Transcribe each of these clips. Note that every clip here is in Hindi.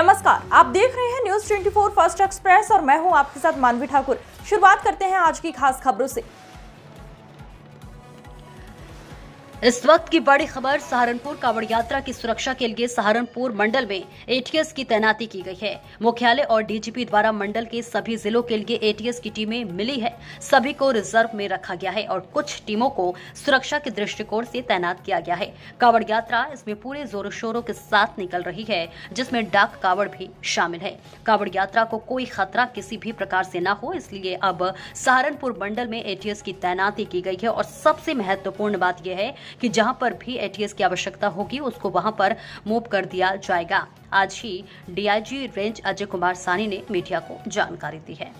नमस्कार, आप देख रहे हैं न्यूज़ 24 फ़र्स्ट एक्सप्रेस और मैं हूँ आपके साथ मानवी ठाकुर। शुरुआत करते हैं आज की खास खबरों से। इस वक्त की बड़ी खबर, सहारनपुर कांवड़ यात्रा की सुरक्षा के लिए सहारनपुर मंडल में एटीएस की तैनाती की गई है। मुख्यालय और डीजीपी द्वारा मंडल के सभी जिलों के लिए एटीएस की टीमें मिली है। सभी को रिज़र्व में रखा गया है और कुछ टीमों को सुरक्षा के दृष्टिकोण से तैनात किया गया है। कांवड़ यात्रा इसमें पूरे जोरों शोरों के साथ निकल रही है, जिसमें डाक कावड़ भी शामिल है। कावड़ यात्रा को कोई खतरा किसी भी प्रकार से न हो, इसलिए अब सहारनपुर मंडल में एटीएस की तैनाती की गई है और सबसे महत्वपूर्ण बात यह है कि जहाँ पर भी एटीएस की आवश्यकता होगी, उसको वहाँ पर मूव कर दिया जाएगा। आज ही डीआईजी रेंज अजय कुमार सानी ने मीडिया को जानकारी दी है।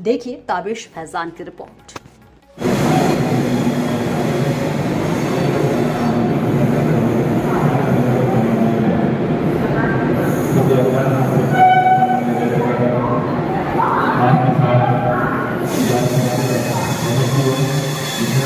देखिए ताबिश फैजान की रिपोर्ट।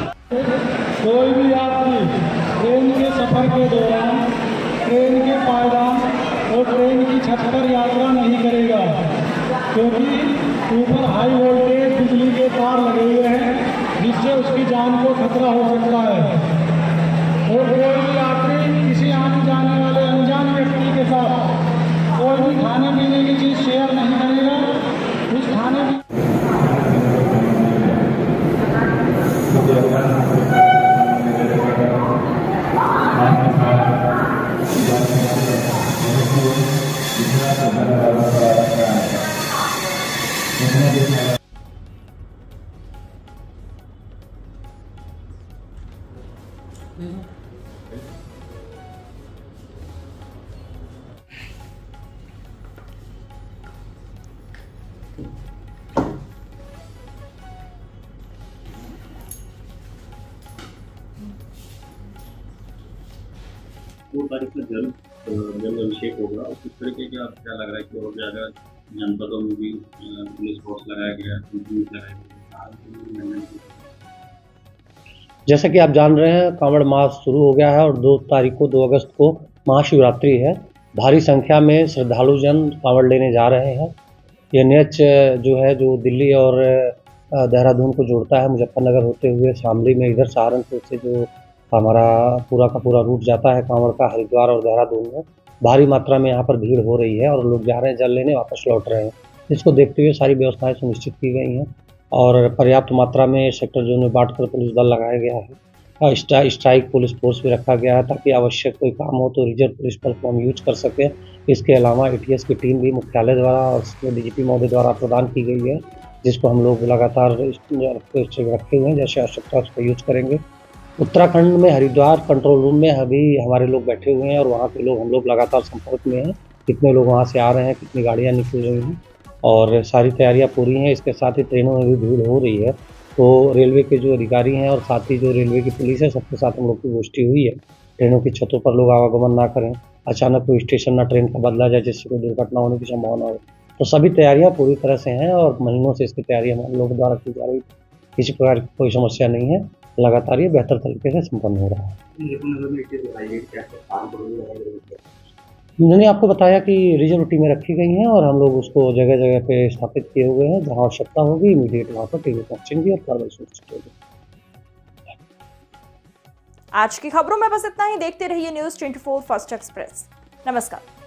कोई भी यात्री ट्रेन के सफ़र के दौरान ट्रेन के पायदान और ट्रेन की छत पर यात्रा नहीं करेगा, क्योंकि ऊपर हाई वोल्टेज बिजली के तार लगे हुए हैं, जिससे उसकी जान को खतरा हो सकता है। और कोई भी यात्री किसी आने जाने वाले अनजान व्यक्ति के साथ कोई भी खाने पीने की चीज़ शेयर नहीं करेगा दो तारीख को अभिषेक होगा। किस तरीके का क्या लग रहा है कि और ज़्यादा जनपदों में भी पुलिस फोर्स लगाया गया लगाया जैसा कि आप जान रहे हैं, कांवड़ मास शुरू हो गया है और दो तारीख को, दो अगस्त को महाशिवरात्रि है। भारी संख्या में श्रद्धालु जन कांवड़ लेने जा रहे हैं। ये नेच जो है, जो दिल्ली और देहरादून को जोड़ता है, मुजफ्फरनगर होते हुए, शामली में इधर सहारनपुर से जो हमारा पूरा का पूरा रूट जाता है कांवड़ का, हरिद्वार और देहरादून में। भारी मात्रा में यहाँ पर भीड़ हो रही है और लोग जा रहे हैं, जल लेने वापस लौट रहे हैं। इसको देखते हुए सारी व्यवस्थाएँ सुनिश्चित की गई हैं और पर्याप्त मात्रा में सेक्टर जोन में बांट कर पुलिस बल लगाया गया है। स्ट्राइक पुलिस फोर्स भी रखा गया है ताकि आवश्यक कोई काम हो तो रिज़र्व पुलिस बल को हम यूज़ कर सकें। इसके अलावा एटीएस की टीम भी मुख्यालय द्वारा और डीजीपी महोदय द्वारा प्रदान की गई है, जिसको हम लोग लगातार रखे हुए हैं, जैसे आवश्यकता उसको यूज़ करेंगे। उत्तराखंड में, हरिद्वार कंट्रोल रूम में अभी हमारे लोग बैठे हुए हैं और वहाँ के लोग, हम लोग लगातार संपर्क में हैं। कितने लोग वहाँ से आ रहे हैं, कितनी गाड़ियाँ निकल रही हैं और सारी तैयारियाँ पूरी हैं। इसके साथ ही ट्रेनों में भी भीड़ हो रही है। तो रेलवे के जो अधिकारी हैं और साथ ही जो रेलवे की पुलिस है, सबके साथ हम लोग की गोष्ठी हुई है। ट्रेनों की छतों पर लोग आवागमन ना करें। अचानक कोई स्टेशन ना, ट्रेन का बदला जाए, जिससे कोई दुर्घटना होने की संभावना हो। तो सभी तैयारियाँ पूरी तरह से हैं और महीनों से इसकी तैयारी हमारे लोगों द्वारा की जा रही किसी प्रकार की कोई समस्या नहीं है। लगातार ये बेहतर तरीके से संपन्न हो रहा है। मैंने आपको बताया कि रिज़र्व टीमें रखी गई हैं और हम लोग उसको जगह जगह पे स्थापित किए हुए हैं जहाँ आवश्यकता होगी इमीडिएट वहाँ पर टीमें पहुंचेंगी और कार्रवाई सुनिश्चित होगी। आज की खबरों में बस इतना ही। देखते रहिए न्यूज़ 24 फ़र्स्ट एक्सप्रेस। नमस्कार।